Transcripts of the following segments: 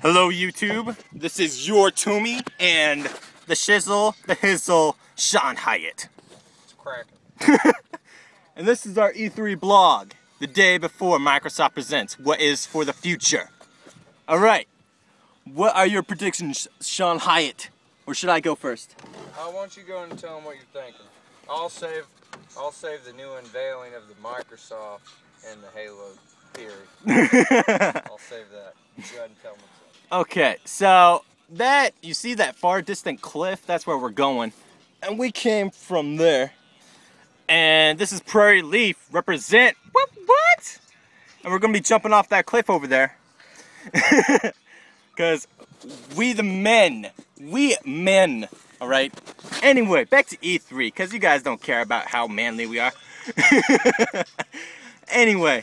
Hello YouTube, this is your Toomey and the shizzle, the hizzle, Shawn Hyatt. It's cracking. and this is our E3 blog, the day before Microsoft presents what is for the future. Alright, what are your predictions, Shawn Hyatt? Or should I go first? I want you to go and tell them what you're thinking. I'll save, I'll save the new unveiling of the Microsoft and the Halo theory. I'll save that. Go ahead and tell them Okay, so that, you see that far distant cliff? That's where we're going. And we came from there. And this is Prairie Lee, represent, what, what? And we're gonna be jumping off that cliff over there. Because we the men, we men, all right? Anyway, back to E3, because you guys don't care about how manly we are. anyway,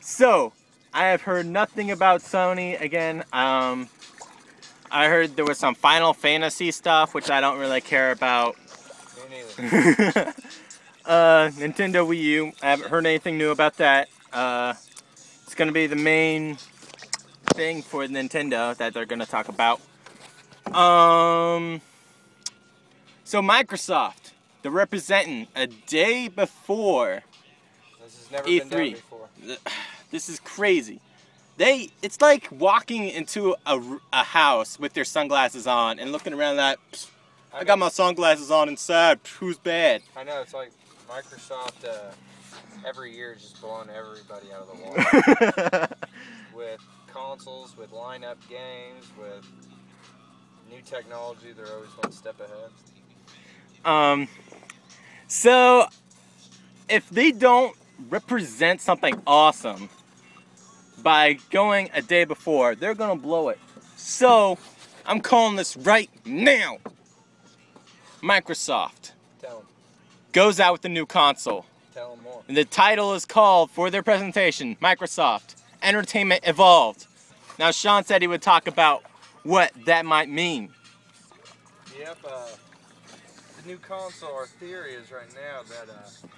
so, I have heard nothing about Sony again. Um, I heard there was some Final Fantasy stuff, which I don't really care about. Me neither. uh, Nintendo Wii U. I haven't heard anything new about that. Uh, it's gonna be the main thing for Nintendo that they're gonna talk about. Um, so Microsoft, they're representing a day before This has never been done E3. This is crazy. They, it's like walking into a, a house with their sunglasses on and looking around like, "Psst, I got my sunglasses on inside, who's bad? I know, it's like Microsoft uh, every year is just blowing everybody out of the water. with consoles, with lineup games, with new technology, they're always one step ahead. um, so, if they don't represent something awesome by going a day before, they're gonna blow it. So, I'm calling this right now. Microsoft Tell goes out with the new console. Tell them more. And the title is called for their presentation Microsoft Entertainment Evolved. Now, Shawn said he would talk about what that might mean. Yep, uh, the new console, our theory is right now that uh,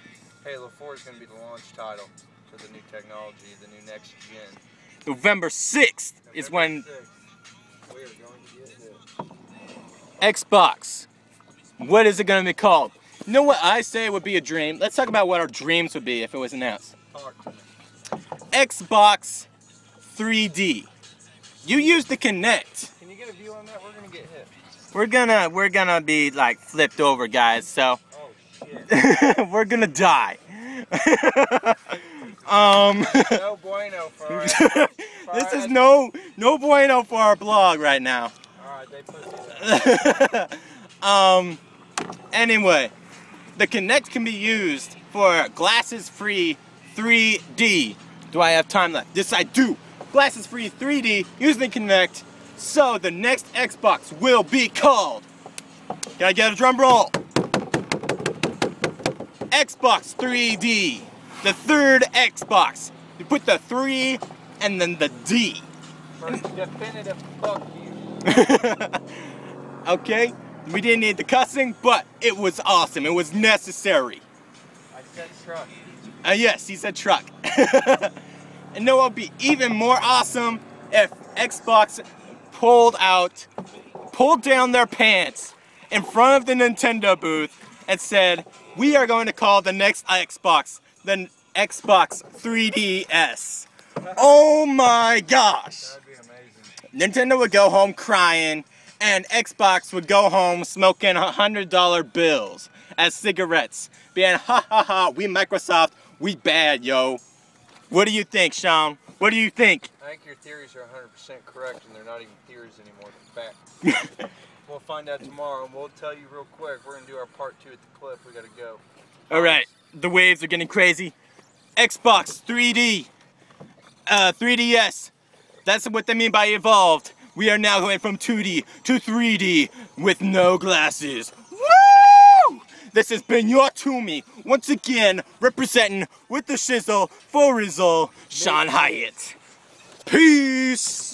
Halo 4 is going to be the launch title for the new technology, the new next gen. November 6th is when 6th, We are going to get it. Xbox. What is it going to be called? You know what I say would be a dream? Let's talk about what our dreams would be if it was announced. Talk to me. Xbox 3D. You use the Kinect. Can you get a view on that? We're going to get hit. We're gonna we're gonna be like flipped over, guys. So. we're gonna die. um. no bueno for our... this is no no bueno for our blog right now. Alright, they put it um anyway, the Kinect can be used for glasses free 3D. Do I have time left? Yes I do. Glasses free 3D using the Kinect. So the next Xbox will be called Can I get a drum roll? Xbox 3D. The third Xbox. You put the 3 and then the D. First definitive fuck you. okay? We didn't need the cussing, but it was awesome. It was necessary. I said truck. Uh, yes, he said truck. and know what would be even more awesome if Xbox pulled out, pulled down their pants in front of the Nintendo booth and said, we are going to call the next Xbox the Xbox 3DS. Oh my gosh. That'd be amazing. Nintendo would go home crying, and Xbox would go home smoking $100 bills as cigarettes, being, ha ha ha, we Microsoft, we bad, yo. What do you think, Shawn? What do you think? I think your theories are 100% correct, and they're not even theories anymore. They're facts. we'll find out tomorrow, and we'll tell you real quick. We're gonna do our part two at the cliff. We gotta go. All right, the waves are getting crazy. Xbox 3D, uh, 3DS. That's what they mean by evolved. We are now going from 2D to 3D with no glasses. Woo! This has been your Toomey, once again representing with the shizzle for Rizzle, Shawn Hyatt. Peace!